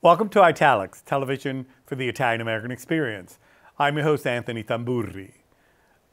Welcome to Italics, television for the Italian American experience. I'm your host, Anthony Tamburri.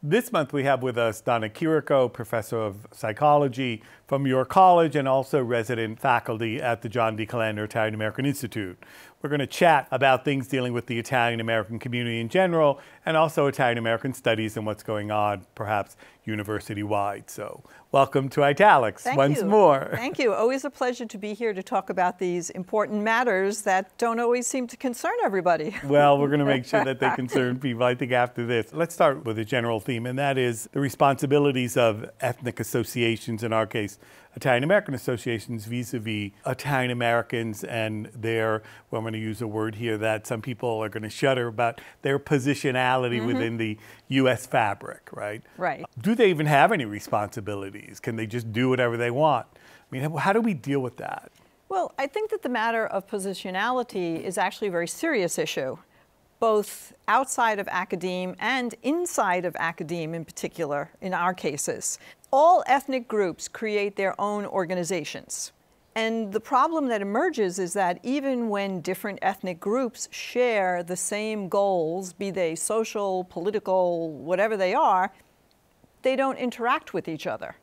This month we have with us Donna Chirico, professor of psychology from York College and also resident faculty at the John D. Calandra Italian American Institute. We're going to chat about things dealing with the Italian American community in general and also Italian American studies and what's going on, perhaps university wide. So, welcome to Italics Thank once you. more. Thank you. Always a pleasure to be here to talk about these important matters that don't always seem to concern everybody. Well, we're going to make sure that they concern people, I think, after this. Let's start with a general theme, and that is the responsibilities of ethnic associations, in our case, Italian American associations vis a vis Italian Americans and their, well, I'm going to use a word here that some people are going to shudder about their positionality mm-hmm. within the U.S. fabric, right? Right. Do they even have any responsibilities? Can they just do whatever they want? I mean, how do we deal with that? Well, I think that the matter of positionality is actually a very serious issue, both outside of academe and inside of academe in particular, in our cases. All ethnic groups create their own organizations. And the problem that emerges is that even when different ethnic groups share the same goals, be they social, political, whatever they are, they don't interact with each other.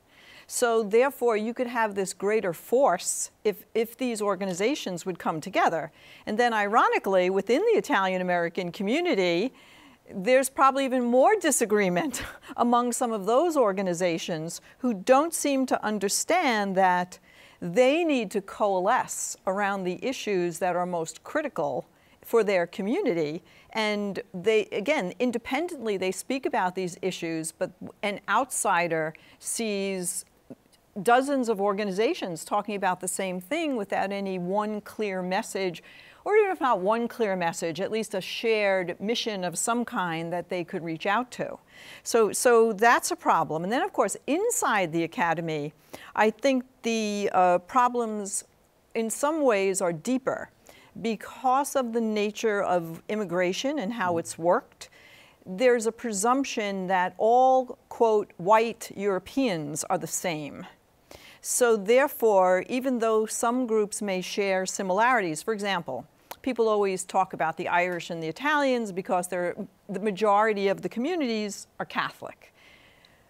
So therefore, you could have this greater force if, if these organizations would come together. And then ironically, within the Italian American community, there's probably even more disagreement among some of those organizations who don't seem to understand that they need to coalesce around the issues that are most critical for their community. And they, again, independently, they speak about these issues, but an outsider sees dozens of organizations talking about the same thing without any one clear message, or even if not one clear message, at least a shared mission of some kind that they could reach out to. So, so that's a problem. And then, of course, inside the academy, I think the uh, problems in some ways are deeper because of the nature of immigration and how it's worked there's a presumption that all, quote, white Europeans are the same. So therefore, even though some groups may share similarities, for example, people always talk about the Irish and the Italians because they're, the majority of the communities are Catholic.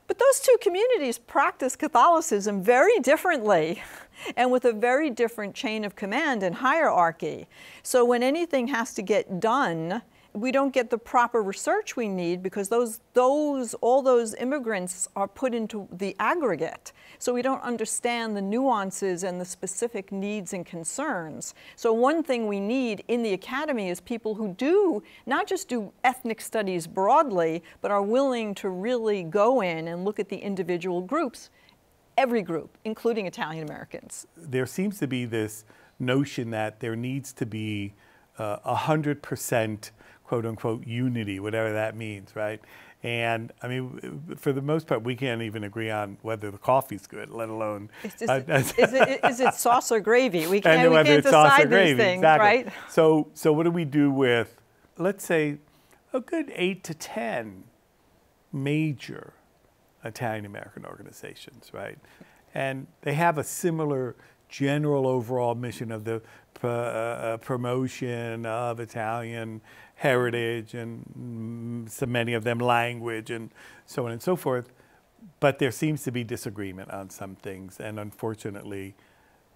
But those two communities practice Catholicism very differently and with a very different chain of command and hierarchy. So when anything has to get done, we don't get the proper research we need because those, those, all those immigrants are put into the aggregate. So we don't understand the nuances and the specific needs and concerns. So one thing we need in the academy is people who do not just do ethnic studies broadly, but are willing to really go in and look at the individual groups, every group, including Italian Americans. There seems to be this notion that there needs to be uh, a hundred percent quote unquote unity, whatever that means, right? And I mean, for the most part, we can't even agree on whether the coffee's good, let alone. Is, is, uh, is, it, is it sauce or gravy? We can't, we can't decide these things, exactly. right? So, so what do we do with, let's say, a good eight to 10 major Italian American organizations, right? And they have a similar general overall mission of the uh, uh, promotion of Italian heritage and so many of them language and so on and so forth. But there seems to be disagreement on some things, and unfortunately,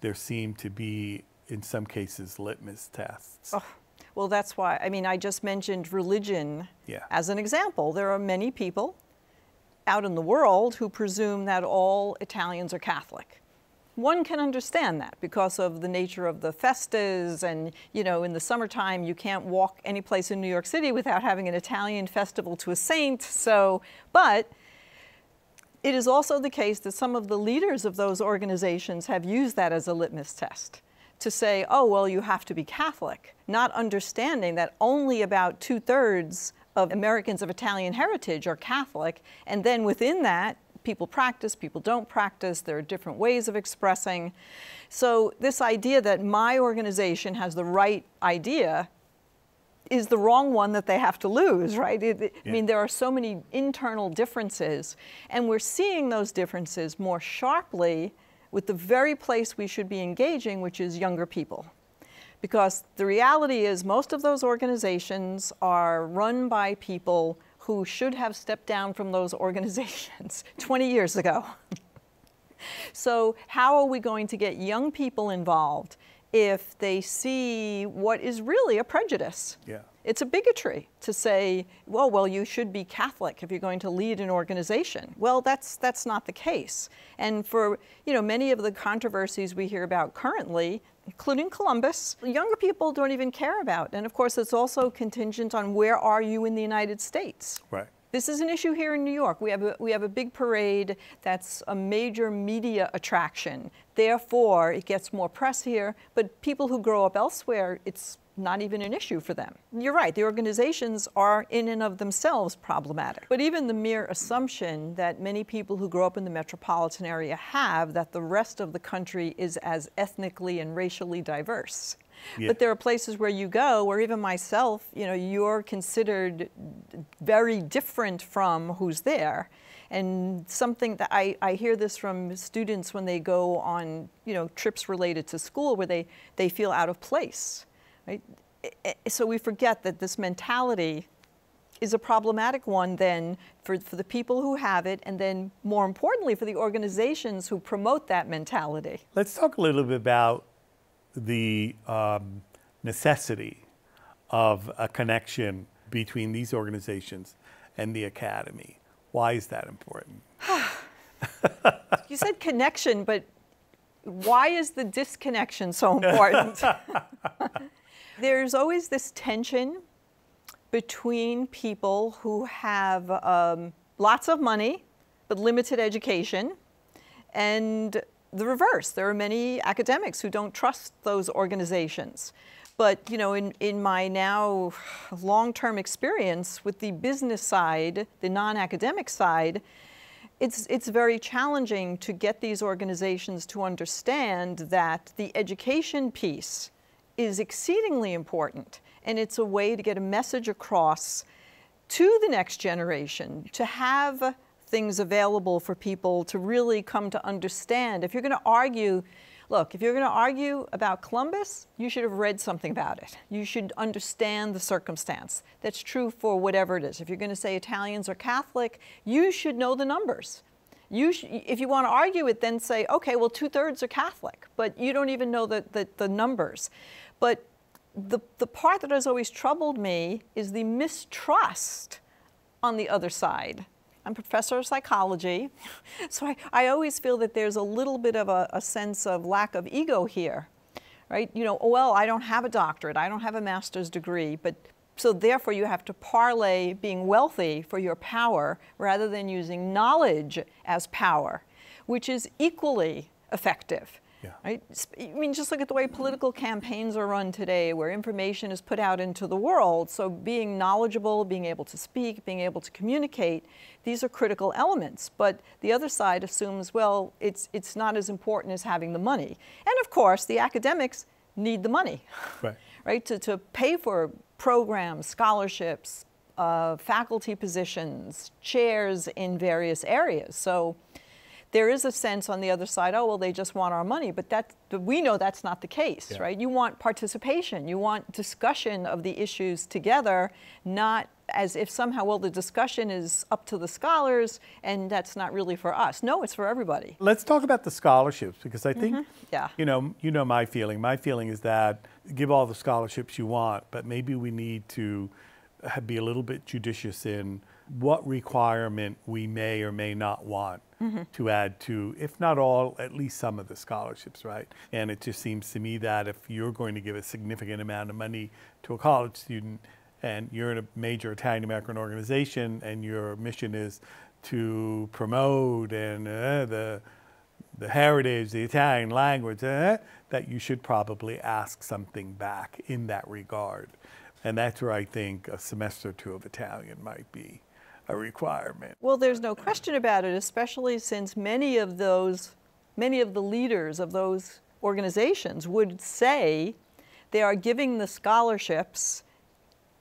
there seem to be, in some cases, litmus tests. Oh, well, that's why. I mean, I just mentioned religion yeah. as an example. There are many people out in the world who presume that all Italians are Catholic one can understand that because of the nature of the festas and, you know, in the summertime you can't walk any place in New York City without having an Italian festival to a saint. So, but it is also the case that some of the leaders of those organizations have used that as a litmus test to say, oh, well, you have to be Catholic, not understanding that only about two thirds of Americans of Italian heritage are Catholic, and then within that, people practice, people don't practice, there are different ways of expressing. So this idea that my organization has the right idea is the wrong one that they have to lose, right? It, yeah. I mean, there are so many internal differences, and we're seeing those differences more sharply with the very place we should be engaging, which is younger people. Because the reality is, most of those organizations are run by people who should have stepped down from those organizations 20 years ago. so, how are we going to get young people involved if they see what is really a prejudice? Yeah. It's a bigotry to say, well, well, you should be Catholic if you're going to lead an organization. Well, that's that's not the case. And for you know many of the controversies we hear about currently, including Columbus, younger people don't even care about. And of course, it's also contingent on where are you in the United States. Right. This is an issue here in New York. We have a, we have a big parade that's a major media attraction. Therefore, it gets more press here. But people who grow up elsewhere, it's not even an issue for them. You're right, the organizations are in and of themselves problematic. But even the mere assumption that many people who grow up in the metropolitan area have that the rest of the country is as ethnically and racially diverse. Yeah. But there are places where you go where even myself, you know, you're considered very different from who's there. And something that I, I hear this from students when they go on, you know, trips related to school where they, they feel out of place. Right? So we forget that this mentality is a problematic one then for, for the people who have it, and then more importantly for the organizations who promote that mentality. Let's talk a little bit about the um, necessity of a connection between these organizations and the academy. Why is that important? you said connection, but why is the disconnection so important? There's always this tension between people who have um, lots of money but limited education and the reverse. There are many academics who don't trust those organizations. But you know, in, in my now long-term experience with the business side, the non-academic side, it's, it's very challenging to get these organizations to understand that the education piece is exceedingly important. And it's a way to get a message across to the next generation, to have things available for people to really come to understand. If you're going to argue, look, if you're going to argue about Columbus, you should have read something about it. You should understand the circumstance. That's true for whatever it is. If you're going to say Italians are Catholic, you should know the numbers. You if you want to argue it, then say, okay, well, two thirds are Catholic, but you don't even know the, the, the numbers. But the, the part that has always troubled me is the mistrust on the other side. I'm a professor of psychology, so I, I always feel that there's a little bit of a, a sense of lack of ego here, right? You know, oh, well, I don't have a doctorate, I don't have a master's degree, but so therefore you have to parlay being wealthy for your power rather than using knowledge as power, which is equally effective. Yeah. Right? I mean, just look at the way political campaigns are run today, where information is put out into the world. So, being knowledgeable, being able to speak, being able to communicate, these are critical elements. But the other side assumes, well, it's, it's not as important as having the money. And of course, the academics need the money, right? right? To, to pay for programs, scholarships, uh, faculty positions, chairs in various areas. So, there is a sense on the other side, oh, well, they just want our money. But that, we know that's not the case, yeah. right? You want participation. You want discussion of the issues together, not as if somehow, well, the discussion is up to the scholars and that's not really for us. No, it's for everybody. Let's talk about the scholarships because I think, mm-hmm. yeah. you know, you know my feeling. My feeling is that give all the scholarships you want, but maybe we need to be a little bit judicious in what requirement we may or may not want mm-hmm. to add to, if not all, at least some of the scholarships, right? And it just seems to me that if you're going to give a significant amount of money to a college student and you're in a major Italian American organization and your mission is to promote and uh, the the heritage, the Italian language, uh, that you should probably ask something back in that regard. And that's where I think a semester or two of Italian might be a requirement. Well, there's no question about it, especially since many of those, many of the leaders of those organizations would say they are giving the scholarships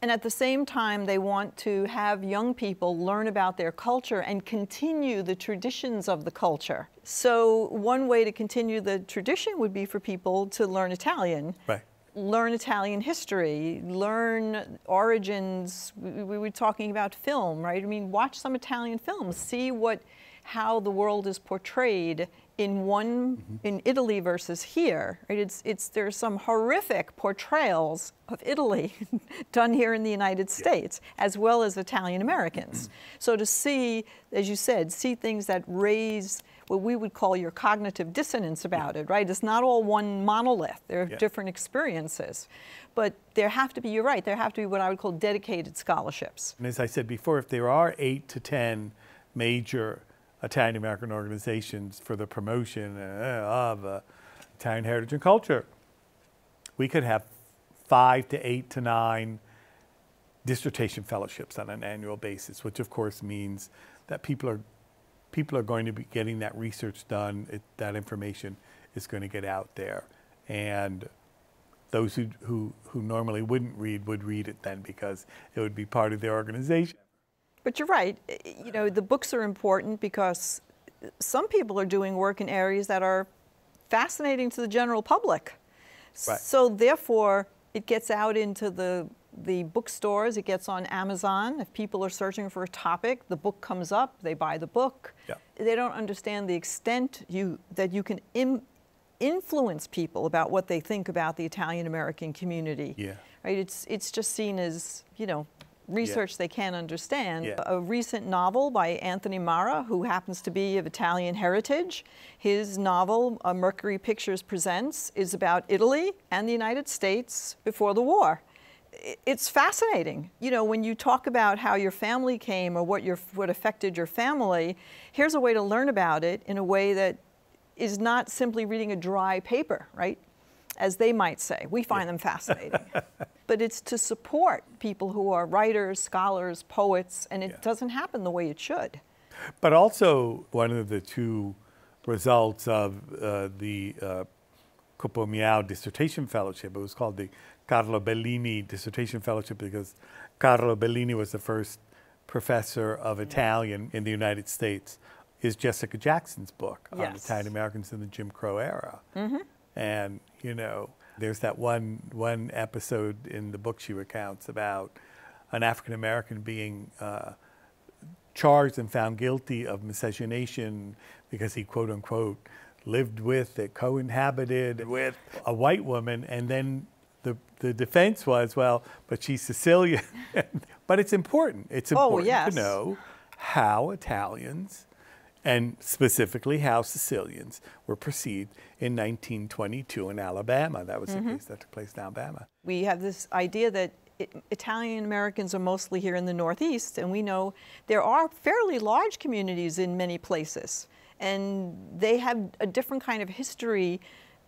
and at the same time they want to have young people learn about their culture and continue the traditions of the culture. So one way to continue the tradition would be for people to learn Italian. Right learn Italian history, learn origins. We, we, were talking about film, right? I mean, watch some Italian films, see what, how the world is portrayed in one, mm-hmm. in Italy versus here. Right? It's, it's, there's some horrific portrayals of Italy done here in the United States, yeah. as well as Italian Americans. Mm-hmm. so to see, as you said, see things that raise what we would call your cognitive dissonance about it, right? It's not all one monolith. There are yeah. different experiences. But there have to be, you're right, there have to be what I would call dedicated scholarships. And as I said before, if there are eight to 10 major Italian American organizations for the promotion uh, of uh, Italian heritage and culture, we could have five to eight to nine dissertation fellowships on an annual basis, which of course means that people are people are going to be getting that research done. It, that information is going to get out there, and those who, who who normally wouldn't read would read it then because it would be part of their organization. But you're right. You know, the books are important because some people are doing work in areas that are fascinating to the general public. Right. So therefore, it gets out into the the bookstores, it gets on Amazon. If people are searching for a topic, the book comes up, they buy the book. Yeah. They don't understand the extent you, that you can Im, influence people about what they think about the Italian American community. Yeah. Right? It's, it's just seen as, you know, research yeah. they can't understand. Yeah. A recent novel by Anthony Marra, who happens to be of Italian heritage, his novel, uh, Mercury Pictures Presents, is about Italy and the United States before the war it's fascinating. You know, when you talk about how your family came or what, your, what affected your family, here's a way to learn about it in a way that is not simply reading a dry paper, right? As they might say. We find them fascinating. but it's to support people who are writers, scholars, poets, and it yeah. doesn't happen the way it should. But also, one of the two results of uh, the uh, Cupo dissertation fellowship, it was called the Carlo Bellini dissertation fellowship because Carlo Bellini was the first professor of Italian in the United States, is Jessica Jackson's book yes. on Italian Americans in the Jim Crow era. Mm-hmm. And, you know, there's that one, one episode in the book she recounts about an African American being uh, charged and found guilty of miscegenation because he, quote unquote, lived with, co-inhabited with a white woman, and then the, the defense was, well, but she's Sicilian. but it's important. It's oh, important oh, yes. to know how Italians and specifically how Sicilians were perceived in 1922 in Alabama. That was mm-hmm. the case that took place in Alabama. We have this idea that Italian Americans are mostly here in the Northeast, and we know there are fairly large communities in many places, and they have a different kind of history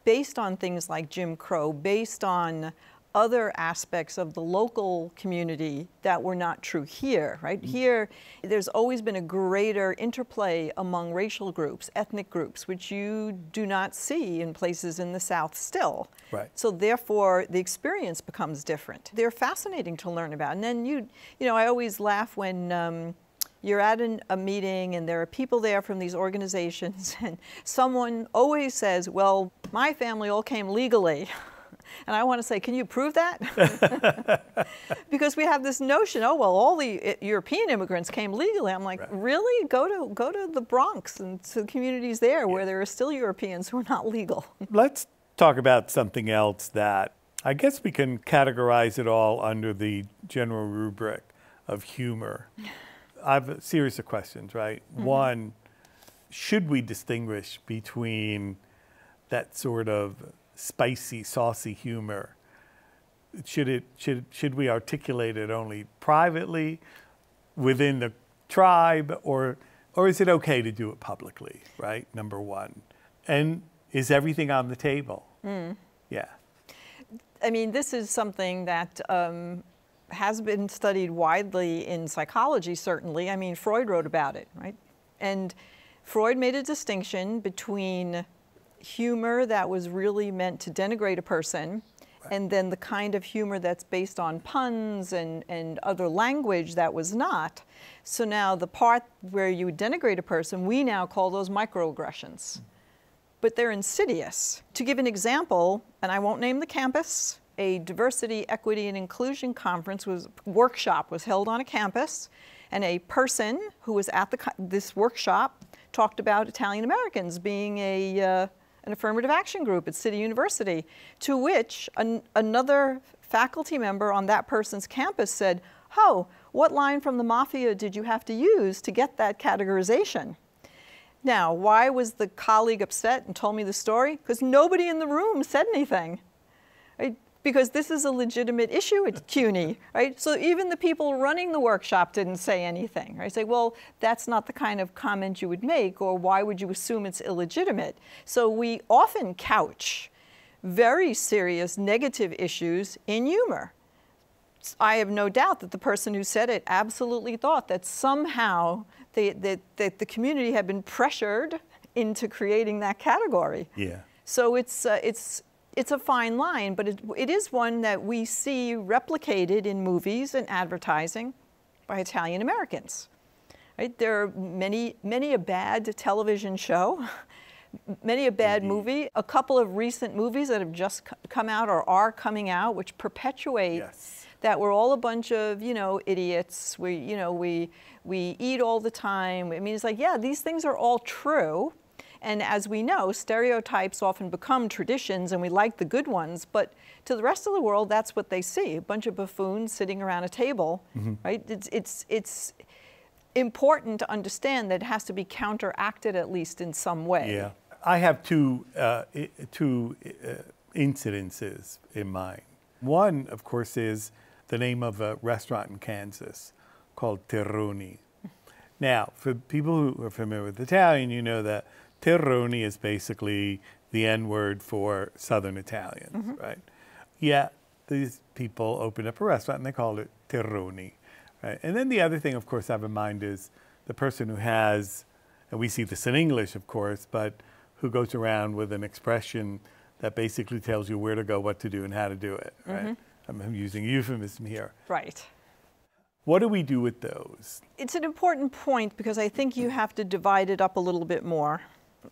based on things like Jim Crow, based on other aspects of the local community that were not true here, right? Mm-hmm. Here, there's always been a greater interplay among racial groups, ethnic groups, which you do not see in places in the South still. Right. So therefore, the experience becomes different. They're fascinating to learn about. And then you, you know, I always laugh when um, you're at an, a meeting and there are people there from these organizations and someone always says, well, my family all came legally. And I want to say, can you prove that? because we have this notion, oh well, all the uh, European immigrants came legally. I'm like, right. really? Go to go to the Bronx and to the communities there yeah. where there are still Europeans who are not legal. Let's talk about something else that I guess we can categorize it all under the general rubric of humor. I have a series of questions, right? Mm-hmm. One, should we distinguish between that sort of spicy, saucy humor? Should it should should we articulate it only privately within the tribe or or is it okay to do it publicly, right? Number one. And is everything on the table? Mm. Yeah. I mean, this is something that um, has been studied widely in psychology, certainly. I mean, Freud wrote about it, right? And Freud made a distinction between humor that was really meant to denigrate a person right. and then the kind of humor that's based on puns and, and other language that was not. So now the part where you denigrate a person, we now call those microaggressions. Hmm. But they're insidious. To give an example, and I won't name the campus, a diversity, equity, and inclusion conference was workshop was held on a campus, and a person who was at the, this workshop talked about Italian Americans being a uh, an affirmative action group at City University, to which an, another faculty member on that person's campus said, "Oh, what line from the mafia did you have to use to get that categorization?" Now, why was the colleague upset and told me the story? Because nobody in the room said anything. Because this is a legitimate issue at CUNY, right? So even the people running the workshop didn't say anything, right? Say, well, that's not the kind of comment you would make, or why would you assume it's illegitimate? So we often couch very serious negative issues in humor. I have no doubt that the person who said it absolutely thought that somehow they, that, that the community had been pressured into creating that category. Yeah. So it's, uh, it's, it's a fine line, but it, it is one that we see replicated in movies and advertising by Italian Americans. Right? There are many, many a bad television show, many a bad Indeed. movie, a couple of recent movies that have just come out or are coming out, which perpetuate yes. that we're all a bunch of, you know, idiots. We, you know, we, we eat all the time. I mean, it's like, yeah, these things are all true. And as we know, stereotypes often become traditions and we like the good ones, but to the rest of the world, that's what they see, a bunch of buffoons sitting around a table, mm -hmm. right? It's, it's, it's important to understand that it has to be counteracted at least in some way. Yeah. I have two, uh, two uh, incidences in mind. One, of course, is the name of a restaurant in Kansas called Terroni. Now, for people who are familiar with Italian, you know that Terroni is basically the N word for Southern Italians, mm -hmm. right? Yeah, these people opened up a restaurant and they called it Terroni, right? And then the other thing, of course, I have in mind is the person who has, and we see this in English, of course, but who goes around with an expression that basically tells you where to go, what to do, and how to do it, right? Mm -hmm. I'm using euphemism here. Right. What do we do with those? It's an important point because I think you have to divide it up a little bit more.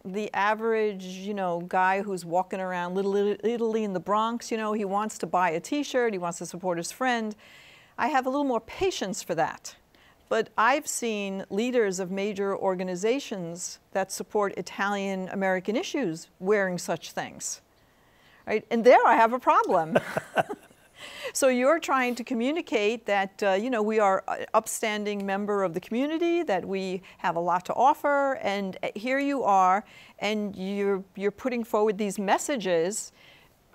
The average, you know, guy who's walking around Little Italy in the Bronx, you know, he wants to buy a t-shirt, he wants to support his friend. I have a little more patience for that. But I've seen leaders of major organizations that support Italian American issues wearing such things. Right? And there I have a problem. So you're trying to communicate that, uh, you know, we are an upstanding member of the community, that we have a lot to offer, and uh, here you are, and you're, you're putting forward these messages,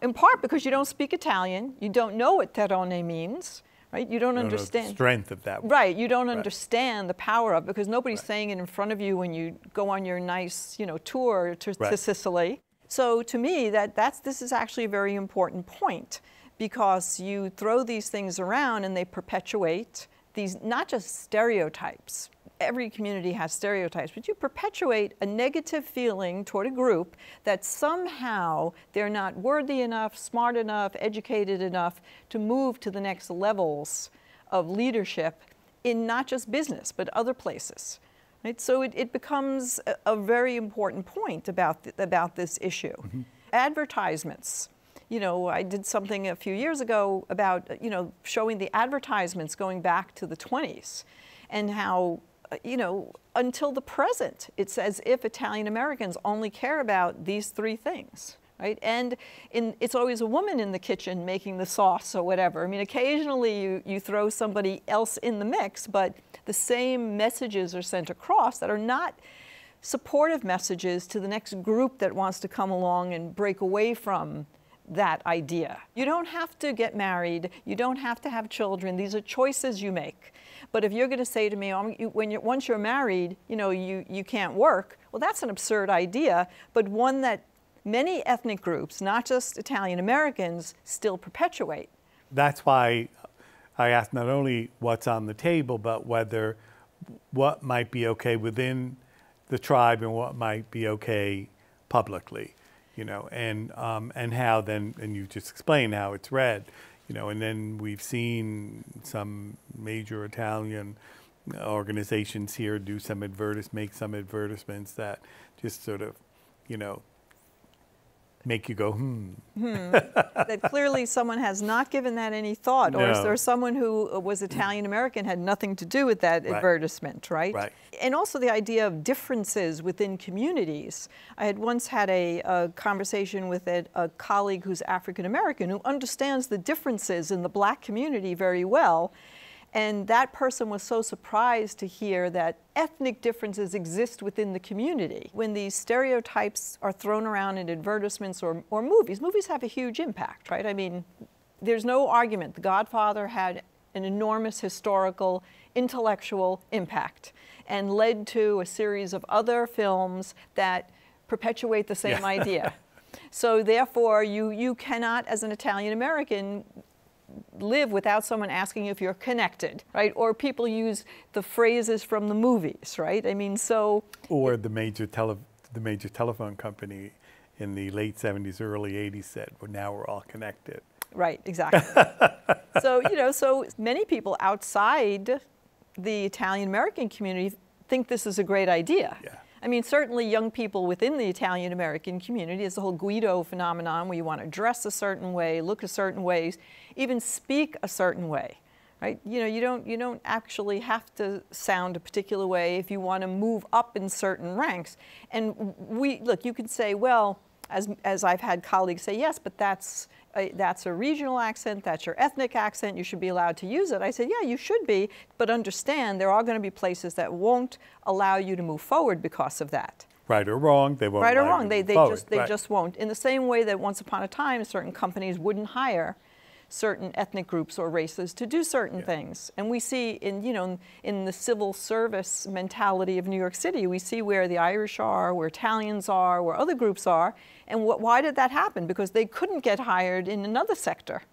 in part because you don't speak Italian, you don't know what terrone means, right? You don't, understand the strength of that. Right. You don't right. understand the power of because nobody's right. saying it in front of you when you go on your nice, you know, tour to, right. to Sicily. So to me, that that's this is actually a very important point because you throw these things around and they perpetuate these, not just stereotypes. Every community has stereotypes, but you perpetuate a negative feeling toward a group that somehow they're not worthy enough, smart enough, educated enough to move to the next levels of leadership in not just business, but other places. Right? So it, it becomes a, a, very important point about, th about this issue. Mm -hmm. Advertisements you know, I did something a few years ago about, you know, showing the advertisements going back to the 20s and how, you know, until the present, it's as if Italian Americans only care about these three things. Right? And in, it's always a woman in the kitchen making the sauce or whatever. I mean, occasionally you, you throw somebody else in the mix, but the same messages are sent across that are not supportive messages to the next group that wants to come along and break away from that idea. You don't have to get married. You don't have to have children. These are choices you make. But if you're going to say to me, oh, when you're, once you're married, you know, you, you can't work, well, that's an absurd idea, but one that many ethnic groups, not just Italian Americans, still perpetuate. That's why I asked not only what's on the table, but whether what might be okay within the tribe and what might be okay publicly you know, and um, and how then, and you just explained how it's read, you know, and then we've seen some major Italian organizations here do some advertise, make some advertisements that just sort of, you know, make you go, hmm. that clearly someone has not given that any thought, or is there someone who was Italian American had nothing to do with that Right. advertisement, right? Right. And also the idea of differences within communities. I had once had a, a conversation with a, a colleague who's African American who understands the differences in the black community very well. And that person was so surprised to hear that ethnic differences exist within the community. When these stereotypes are thrown around in advertisements or, or movies, movies have a huge impact, right? I mean, there's no argument. The Godfather had an enormous historical, intellectual impact and led to a series of other films that perpetuate the same Yeah. idea. So therefore, you, you cannot, as an Italian American, live without someone asking if you're connected, right? Or people use the phrases from the movies, right? I mean, so Or the major tele, the major telephone company in the late 70s, early 80s said, well, now we're all connected. Right, exactly. so, you know, so many people outside the Italian American community think this is a great idea. Yeah. I mean, certainly young people within the Italian American community, it's the whole Guido phenomenon where you want to dress a certain way, look a certain way, even speak a certain way. Right? You know, you don't you don't actually have to sound a particular way if you want to move up in certain ranks. And we look, you could say, well, as, as I've had colleagues say, yes, but that's that's a regional accent, that's your ethnic accent, you should be allowed to use it. I said, yeah, you should be, but understand there are going to be places that won't allow you to move forward because of that. Right or wrong, they won't. Right or allow you wrong, they, they, forward. just, they Right. just won't. In the same way that once upon a time, certain companies wouldn't hire certain ethnic groups or races to do certain Yeah. things. And we see in, you know, in the civil service mentality of New York City, we see where the Irish are, where Italians are, where other groups are. And wh- why did that happen? Because they couldn't get hired in another sector.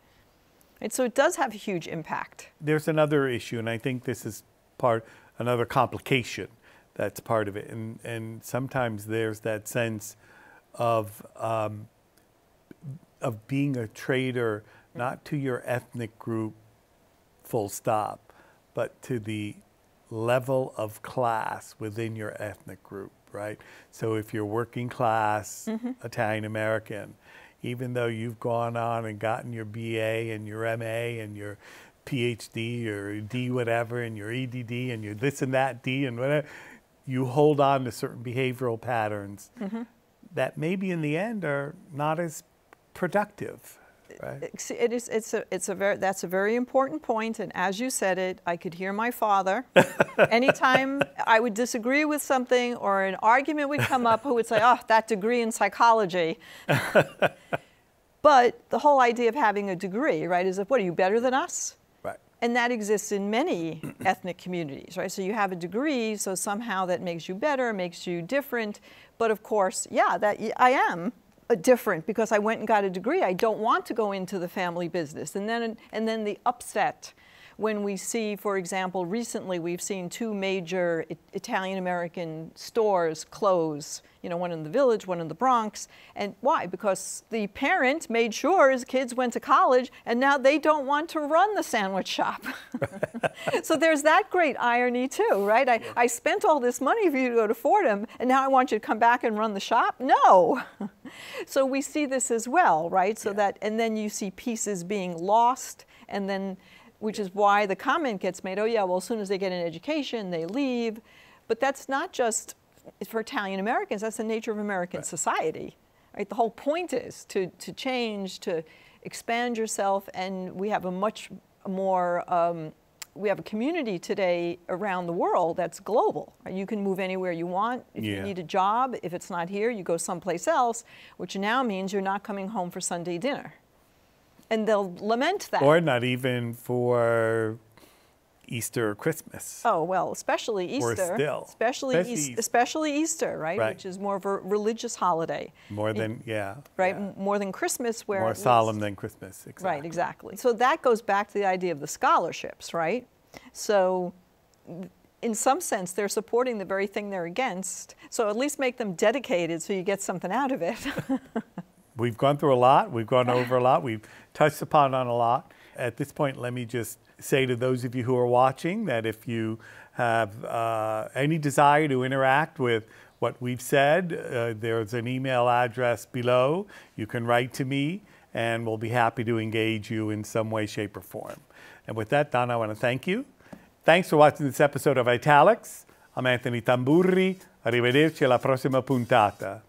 And so it does have a huge impact. There's another issue, and I think this is part, another complication that's part of it. And, and sometimes there's that sense of, um, of being a traitor, not to your ethnic group, full stop, but to the level of class within your ethnic group, right? So if you're working class mm-hmm. Italian American, even though you've gone on and gotten your BA and your MA and your PhD or D whatever and your EDD and your this and that D and whatever, you hold on to certain behavioral patterns mm-hmm. that maybe in the end are not as productive, right? It is, it's a, it's a very, that's a very important point. and as you said it, I could hear my father. Anytime I would disagree with something or an argument would come up, who would say, oh, that degree in psychology. but the whole idea of having a degree, right, is that, what, are you better than us? Right. And that exists in many ethnic communities, right? So you have a degree, so somehow that makes you better, makes you different. But of course, yeah, that I am Uh, different because I went and got a degree. I don't want to go into the family business. And then and then the upset when we see, for example, recently we've seen two major Italian American stores close. You know, one in the village, one in the Bronx. And why? Because the parent made sure his kids went to college, and now they don't want to run the sandwich shop. so there's that great irony too, right? I, I spent all this money for you to go to Fordham, and now I want you to come back and run the shop? No. so we see this as well, right? So Yeah. that, and then you see pieces being lost, and then, which is why the comment gets made, oh yeah, well, as soon as they get an education, they leave. But that's not just for Italian Americans, that's the nature of American Right. society. Right? The whole point is to, to change, to expand yourself, and we have a much more, um, we have a community today around the world that's global. right? You can move anywhere you want. If you need a job, if it's not here, you go someplace else, which now means you're not coming home for Sunday dinner. And they'll lament that. Or not even for Easter or Christmas. Oh well, especially Or Easter, still. especially Especially Eas- Easter. especially Easter, right? Right. Which is more of a religious holiday, More than, yeah. right? yeah. More than Christmas, where More at least- solemn than Christmas. Exactly. Right, exactly. So that goes back to the idea of the scholarships, right? So, in some sense, they're supporting the very thing they're against. So at least make them dedicated, so you get something out of it. We've gone through a lot. We've gone over a lot. We've touched upon on a lot. At this point, let me just say to those of you who are watching that if you have uh, any desire to interact with what we've said, uh, there's an email address below. You can write to me, and we'll be happy to engage you in some way, shape, or form. And with that, Don, I want to thank you. Thanks for watching this episode of Italics. I'm Anthony Tamburri. Arrivederci alla prossima puntata.